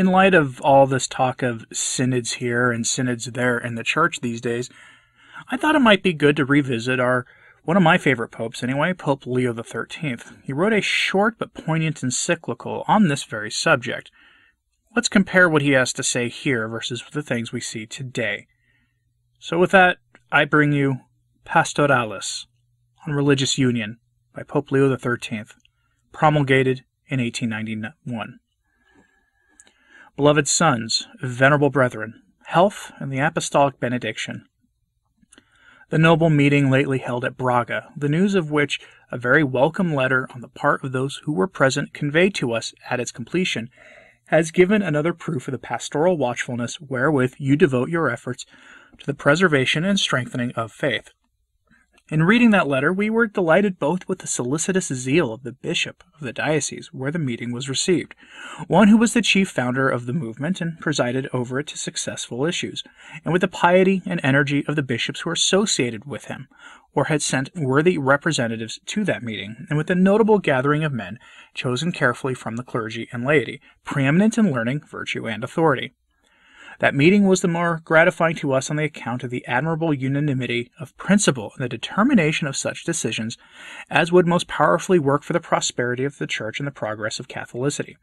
in light of all this talk of synods here and synods there in the church these days, I thought it might be good to revisit our one of my favorite popes anyway, Pope Leo XIII. He wrote a short but poignant encyclical on this very subject. Let's compare what he has to say here versus the things we see today. So with that, I bring you Pastoralis on Religious Union by Pope Leo XIII, promulgated in 1891. Beloved sons, venerable brethren, health and the apostolic benediction. The noble meeting lately held at Braga, the news of which a very welcome letter on the part of those who were present conveyed to us at its completion, has given another proof of the pastoral watchfulness wherewith you devote your efforts to the preservation and strengthening of faith. In reading that letter, we were delighted both with the solicitous zeal of the bishop of the diocese where the meeting was received, one who was the chief founder of the movement and presided over it to successful issues, and with the piety and energy of the bishops who were associated with him, or had sent worthy representatives to that meeting, and with the notable gathering of men chosen carefully from the clergy and laity, preeminent in learning, virtue, and authority. That meeting was the more gratifying to us on the account of the admirable unanimity of principle and the determination of such decisions as would most powerfully work for the prosperity of the Church and the progress of Catholicity.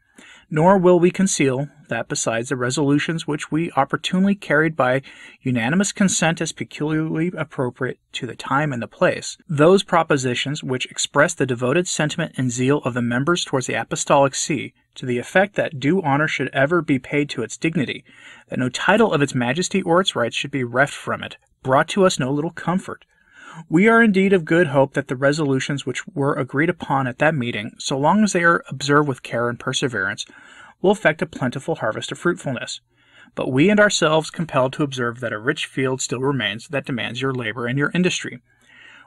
Nor will we conceal that besides the resolutions which we opportunely carried by unanimous consent as peculiarly appropriate to the time and the place, those propositions which express the devoted sentiment and zeal of the members towards the Apostolic See to the effect that due honor should ever be paid to its dignity, that no title of its majesty or its rights should be reft from it, brought to us no little comfort. We are indeed of good hope that the resolutions which were agreed upon at that meeting, so long as they are observed with care and perseverance, will effect a plentiful harvest of fruitfulness. But we and ourselves compelled to observe that a rich field still remains that demands your labor and your industry.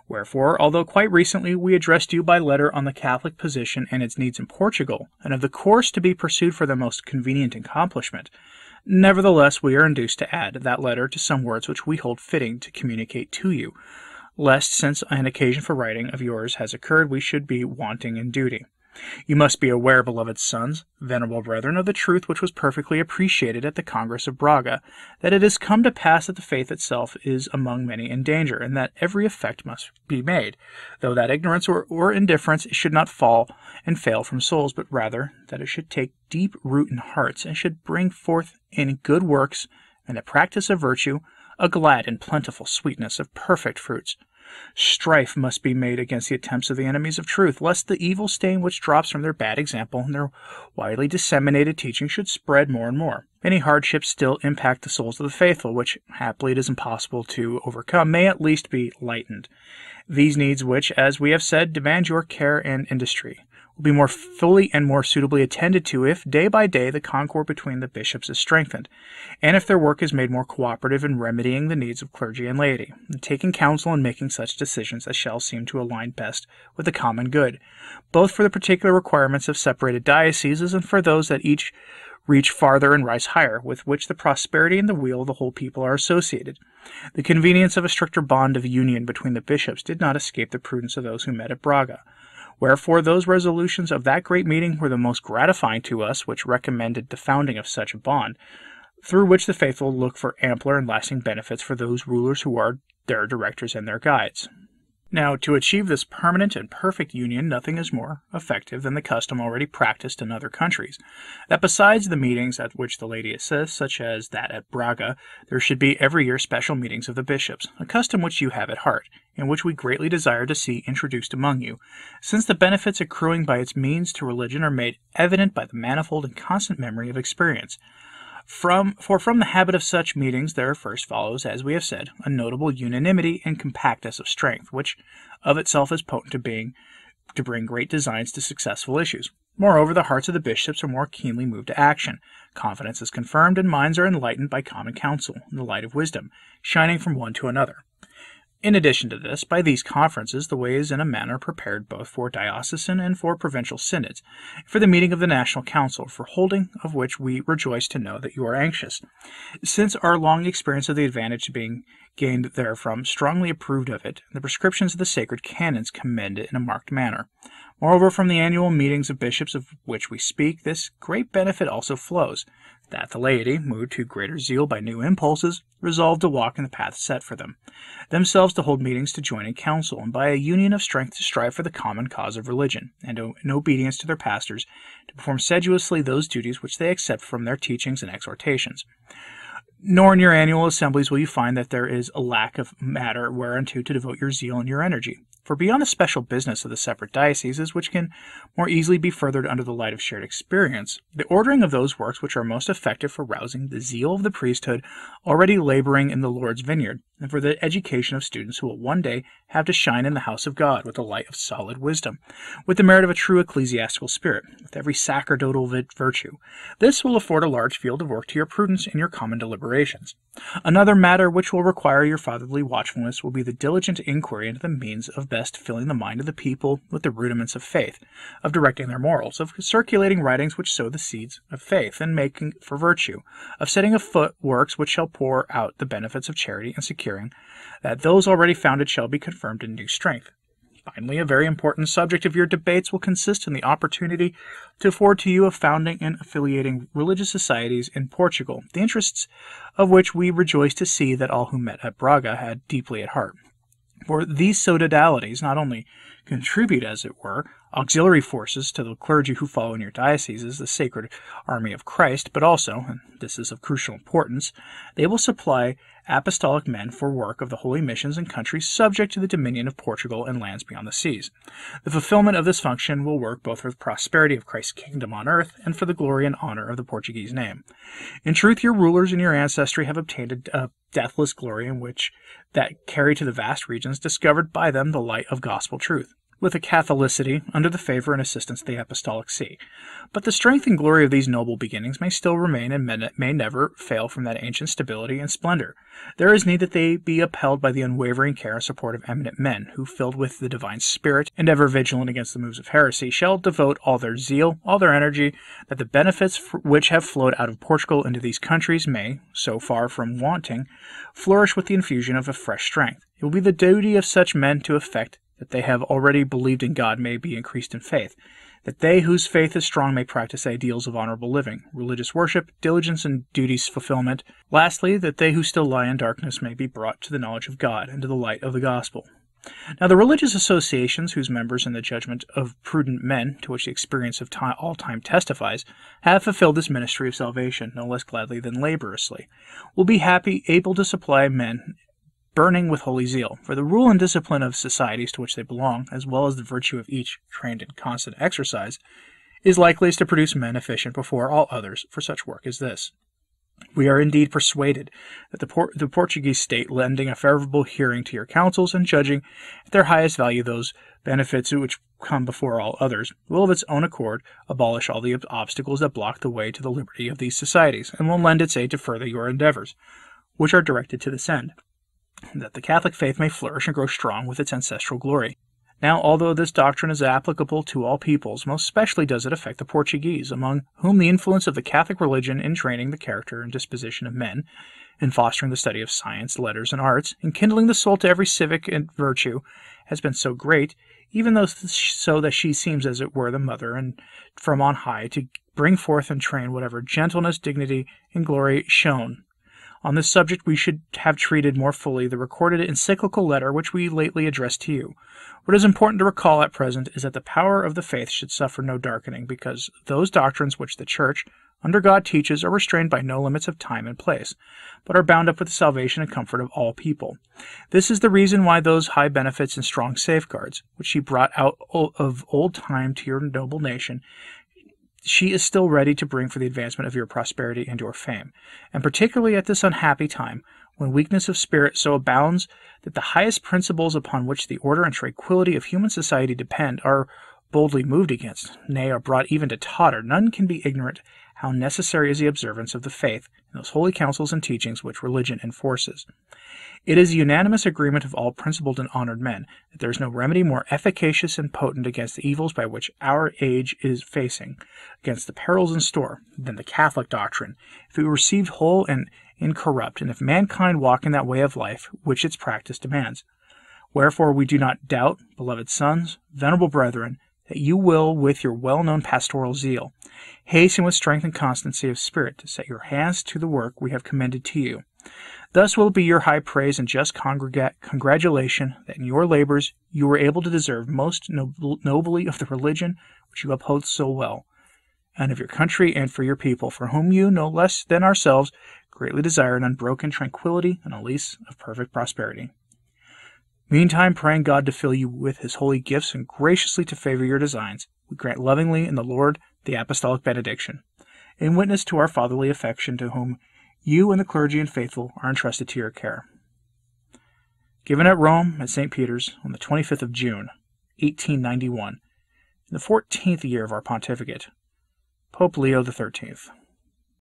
Wherefore, although quite recently we addressed you by letter on the Catholic position and its needs in Portugal, and of the course to be pursued for the most convenient accomplishment, nevertheless we are induced to add that letter to some words which we hold fitting to communicate to you, lest since an occasion for writing of yours has occurred we should be wanting in duty. You must be aware, beloved sons, venerable brethren, of the truth which was perfectly appreciated at the Congress of Braga, that it has come to pass that the faith itself is among many in danger, and that every effect must be made, though that ignorance or, or indifference should not fall and fail from souls, but rather that it should take deep root in hearts, and should bring forth in good works and the practice of virtue a glad and plentiful sweetness of perfect fruits. Strife must be made against the attempts of the enemies of truth, lest the evil stain which drops from their bad example and their widely disseminated teaching should spread more and more. Many hardships still impact the souls of the faithful, which happily it is impossible to overcome, may at least be lightened. These needs, which, as we have said, demand your care and industry, will be more fully and more suitably attended to if, day by day, the concord between the bishops is strengthened, and if their work is made more cooperative in remedying the needs of clergy and laity, and taking counsel and making such decisions as shall seem to align best with the common good, both for the particular requirements of separated dioceses and for those that each reach farther and rise higher, with which the prosperity and the weal of the whole people are associated. The convenience of a stricter bond of union between the bishops did not escape the prudence of those who met at Braga. Wherefore those resolutions of that great meeting were the most gratifying to us which recommended the founding of such a bond, through which the faithful look for ampler and lasting benefits for those rulers who are their directors and their guides. Now, to achieve this permanent and perfect union, nothing is more effective than the custom already practiced in other countries, that besides the meetings at which the lady assists, such as that at Braga, there should be every year special meetings of the bishops, a custom which you have at heart, and which we greatly desire to see introduced among you, since the benefits accruing by its means to religion are made evident by the manifold and constant memory of experience. From, for from the habit of such meetings there first follows, as we have said, a notable unanimity and compactness of strength, which of itself is potent to being to bring great designs to successful issues. Moreover, the hearts of the bishops are more keenly moved to action. Confidence is confirmed, and minds are enlightened by common counsel, in the light of wisdom, shining from one to another. In addition to this, by these conferences the way is in a manner prepared both for diocesan and for provincial synods, for the meeting of the National Council, for holding of which we rejoice to know that you are anxious, since our long experience of the advantage being gained therefrom strongly approved of it, the prescriptions of the sacred canons commend it in a marked manner. Moreover, from the annual meetings of bishops of which we speak, this great benefit also flows, that the laity, moved to greater zeal by new impulses, resolve to walk in the path set for them, themselves to hold meetings to join in council, and by a union of strength to strive for the common cause of religion, and in obedience to their pastors, to perform sedulously those duties which they accept from their teachings and exhortations. Nor in your annual assemblies will you find that there is a lack of matter whereunto to devote your zeal and your energy. For beyond the special business of the separate dioceses, which can more easily be furthered under the light of shared experience, the ordering of those works which are most effective for rousing the zeal of the priesthood already laboring in the Lord's vineyard, and for the education of students who will one day have to shine in the house of God with the light of solid wisdom, with the merit of a true ecclesiastical spirit, with every sacerdotal virtue. This will afford a large field of work to your prudence in your common deliberations. Another matter which will require your fatherly watchfulness will be the diligent inquiry into the means of best filling the mind of the people with the rudiments of faith, of directing their morals, of circulating writings which sow the seeds of faith and making for virtue, of setting afoot works which shall pour out the benefits of charity and securing that those already founded shall be confirmed in new strength. Finally, a very important subject of your debates will consist in the opportunity to afford to you of founding and affiliating religious societies in Portugal, the interests of which we rejoice to see that all who met at Braga had deeply at heart. For these sodalities not only contribute, as it were, auxiliary forces to the clergy who follow in your dioceses, the sacred army of Christ, but also, and this is of crucial importance, they will supply apostolic men for work of the holy missions in countries subject to the dominion of Portugal and lands beyond the seas. The fulfillment of this function will work both for the prosperity of Christ's kingdom on earth and for the glory and honor of the Portuguese name. In truth, your rulers and your ancestry have obtained a deathless glory in which that carry to the vast regions discovered by them the light of gospel truth with a Catholicity under the favor and assistance of the Apostolic See. But the strength and glory of these noble beginnings may still remain and may never fail from that ancient stability and splendor. There is need that they be upheld by the unwavering care and support of eminent men, who, filled with the divine spirit and ever vigilant against the moves of heresy, shall devote all their zeal, all their energy, that the benefits which have flowed out of Portugal into these countries may, so far from wanting, flourish with the infusion of a fresh strength. It will be the duty of such men to effect that they have already believed in God may be increased in faith, that they whose faith is strong may practice ideals of honorable living, religious worship, diligence in duties fulfillment. Lastly, that they who still lie in darkness may be brought to the knowledge of God and to the light of the gospel. Now, the religious associations, whose members, in the judgment of prudent men, to which the experience of time, all time testifies, have fulfilled this ministry of salvation no less gladly than laboriously, will be happy, able to supply men burning with holy zeal, for the rule and discipline of societies to which they belong, as well as the virtue of each trained in constant exercise, is likeliest to produce men efficient before all others for such work as this. We are indeed persuaded that the, Por- the Portuguese state, lending a favorable hearing to your counsels and judging at their highest value those benefits which come before all others, will of its own accord abolish all the obstacles that block the way to the liberty of these societies, and will lend its aid to further your endeavors, which are directed to this end that the Catholic faith may flourish and grow strong with its ancestral glory. Now, although this doctrine is applicable to all peoples, most especially does it affect the Portuguese, among whom the influence of the Catholic religion in training the character and disposition of men, in fostering the study of science, letters, and arts, in kindling the soul to every civic and virtue, has been so great, even though so that she seems as it were the mother and from on high to bring forth and train whatever gentleness, dignity, and glory shown on this subject, we should have treated more fully the recorded encyclical letter which we lately addressed to you. What is important to recall at present is that the power of the faith should suffer no darkening, because those doctrines which the Church, under God, teaches are restrained by no limits of time and place, but are bound up with the salvation and comfort of all people. This is the reason why those high benefits and strong safeguards, which she brought out of old time to your noble nation, she is still ready to bring for the advancement of your prosperity and your fame, and particularly at this unhappy time, when weakness of spirit so abounds that the highest principles upon which the order and tranquillity of human society depend are boldly moved against, nay, are brought even to totter, none can be ignorant how necessary is the observance of the faith in those holy counsels and teachings which religion enforces. It is the unanimous agreement of all principled and honored men that there is no remedy more efficacious and potent against the evils by which our age is facing, against the perils in store, than the Catholic doctrine, if it be received whole and incorrupt, and if mankind walk in that way of life which its practice demands. Wherefore we do not doubt, beloved sons, venerable brethren, that you will, with your well known pastoral zeal, hasten with strength and constancy of spirit to set your hands to the work we have commended to you Thus will it be your high praise and just congratulation that in your labors you were able to deserve most nobly of the religion which you uphold so well, and of your country and for your people, for whom you, no less than ourselves, greatly desire an unbroken tranquillity and a lease of perfect prosperity. Meantime, praying God to fill you with his holy gifts and graciously to favor your designs, we grant lovingly in the Lord the apostolic benediction, in witness to our fatherly affection to whom you and the clergy and faithful are entrusted to your care. Given at Rome at St. Peter's on the 25th of June, 1891, in the 14th year of our pontificate, Pope Leo XIII.